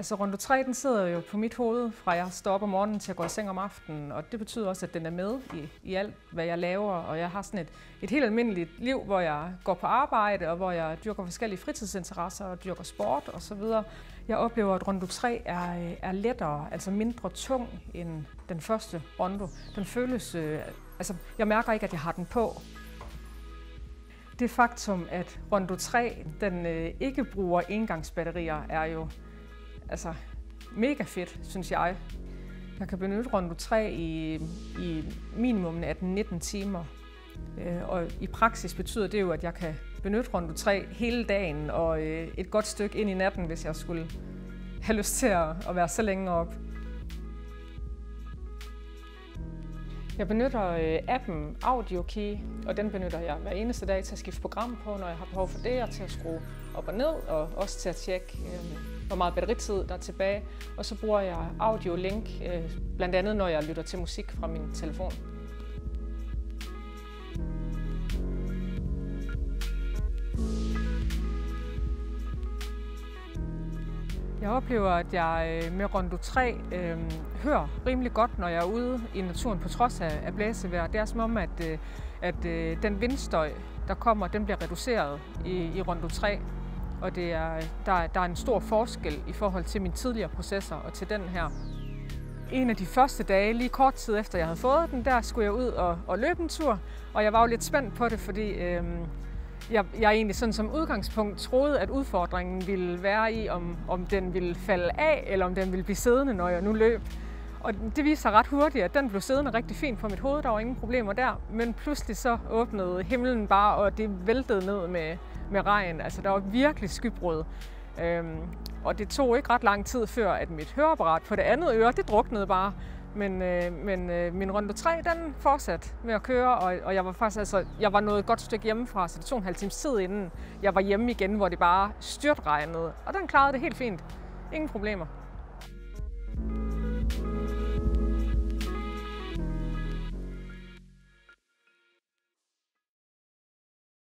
Altså runde 3, den sidder jo på mit hoved, fra jeg står op om morgenen til jeg går i seng om aftenen, og det betyder også, at den er med i, i alt, hvad jeg laver, og jeg har sådan et, et helt almindeligt liv, hvor jeg går på arbejde, og hvor jeg dyrker forskellige fritidsinteresser, og dyrker sport og så videre. Jeg oplever, at Rondo 3 er, øh, er lettere, altså mindre tung end den første Rondo. Den føles, øh, altså jeg mærker ikke, at jeg har den på. Det faktum, at Rondo 3 den øh, ikke bruger engangsbatterier, er jo altså, mega fedt, synes jeg. Jeg kan benytte Rondo 3 i, i minimum 18-19 timer. Øh, og i praksis betyder det jo, at jeg kan benytte Rondo 3 hele dagen og øh, et godt stykke ind i natten, hvis jeg skulle have lyst til at være så længe op. Jeg benytter øh, appen AudioKey, og den benytter jeg hver eneste dag til at skifte program på, når jeg har behov for det, og til at skrue op og ned, og også til at tjekke, øh, hvor meget batteritid der er tilbage. Og så bruger jeg Audio Link, øh, blandt andet når jeg lytter til musik fra min telefon. Jeg oplever, at jeg øh, med Rondo 3 øh, hører rimelig godt, når jeg er ude i naturen, på trods af, af blæsevejr. Det er som om, at, øh, at øh, den vindstøj, der kommer, den bliver reduceret i, i Rondo 3. Og det er, der, der er en stor forskel i forhold til min tidligere processer og til den her. En af de første dage, lige kort tid efter jeg havde fået den, der skulle jeg ud og, og løbe en tur. Og jeg var jo lidt spændt på det, fordi øh, jeg, jeg egentlig sådan som udgangspunkt troede, at udfordringen ville være i, om, om den ville falde af, eller om den ville blive siddende, når jeg nu løb. Og det viste sig ret hurtigt, at den blev siddende rigtig fint på mit hoved. Der var ingen problemer der. Men pludselig så åbnede himlen bare, og det væltede ned med, med regn. Altså der var virkelig skybrud. Øhm, og det tog ikke ret lang tid før, at mit høreapparat på det andet øre, det druknede bare. Men, øh, men øh, min runde 3, den fortsatte med at køre, og, og jeg var faktisk altså, jeg var nået et godt stykke hjemmefra, så det tog en halv time tid inden jeg var hjemme igen, hvor det bare styrtregnede. Og den klarede det helt fint. Ingen problemer.